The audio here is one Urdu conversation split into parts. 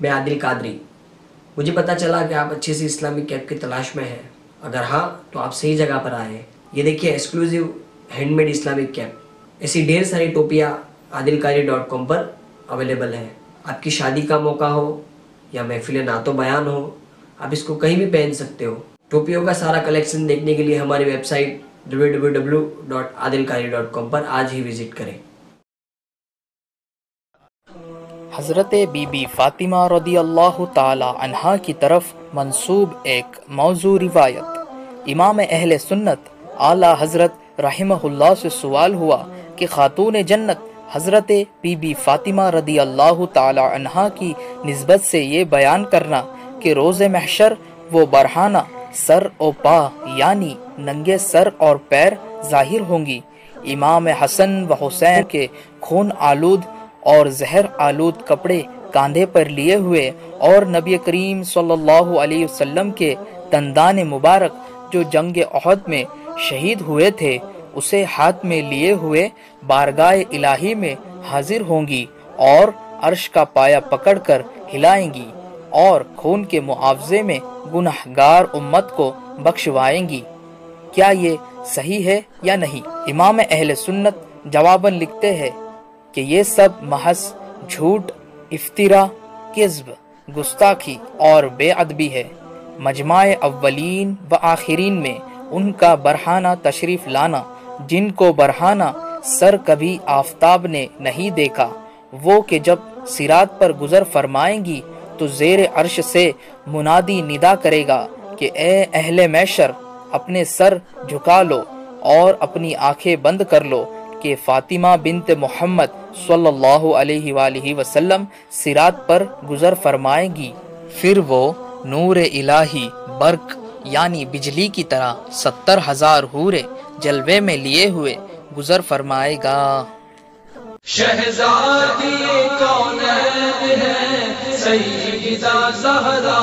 میں عادل قادری۔ مجھے پتا چلا کہ آپ اچھے سے اسلامی کیپ کی تلاش میں ہیں۔ اگر ہاں تو آپ صحیح جگہ پر آئے۔ ہیں یہ دیکھیے exclusive hand made Islamic cap ایسی ڈھیر ساری ٹوپیاں عادل قادری ڈاٹ کام پر اویلیبل ہیں۔ آپ کی شادی کا موقع ہو یا محفل نعت و بیان ہو، آپ اس کو کہیں بھی پہن سکتے ہو۔ ٹوپیوں کا سارا کلیکشن دیکھنے کے لیے ہماری website W W W dot Adil Qari dot com پر آج ہی وزٹ کریں۔ حضرت بی بی فاطمہ رضی اللہ تعالی عنہا کی طرف منصوب ایک موضوع روایت۔ امام اہل سنت اعلی حضرت رحمہ اللہ سے سوال ہوا کہ خاتون جنت حضرت بی بی فاطمہ رضی اللہ تعالی عنہا کی نسبت سے یہ بیان کرنا کہ روز محشر وہ برہانہ سر و پا یعنی ننگے سر اور پیر ظاہر ہوں گی۔ امام حسن و حسین کے خون آلود اور زہر آلود کپڑے کاندھے پر لیے ہوئے اور نبی کریم صلی اللہ علیہ وسلم کے تندان مبارک جو جنگ عہد میں شہید ہوئے تھے، اسے ہاتھ میں لیے ہوئے بارگاہ الہی میں حاضر ہوں گی اور عرش کا پایا پکڑ کر ہلائیں گی اور خون کے معاوضے میں گناہگار امت کو بخشوائیں گی۔ کیا یہ صحیح ہے یا نہیں؟ امام اہل سنت جواباً لکھتے ہیں کہ یہ سب محض جھوٹ افطرا کذب، گستاخی اور بے ادبی ہے۔ مجمع اولین و آخرین میں ان کا برہانہ تشریف لانا، جن کو برہانہ سر کبھی آفتاب نے نہیں دیکھا، وہ کہ جب سرات پر گزر فرمائیں گی تو زیر عرش سے منادی ندا کرے گا کہ اے اہل میشر اپنے سر جھکا لو اور اپنی آنکھیں بند کر لو کہ فاطمہ بنت محمد صلی اللہ علیہ وآلہ وسلم سرات پر گزر فرمائے گی۔ پھر وہ نور الہی برق یعنی بجلی کی طرح ستر ہزار ہورے جلوے میں لیے ہوئے گزر فرمائے گا۔ شہزادی کون ہے؟ سیدہ زہرا۔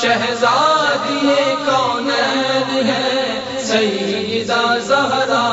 شہزادی کون ہے؟ سیدہ زہرا۔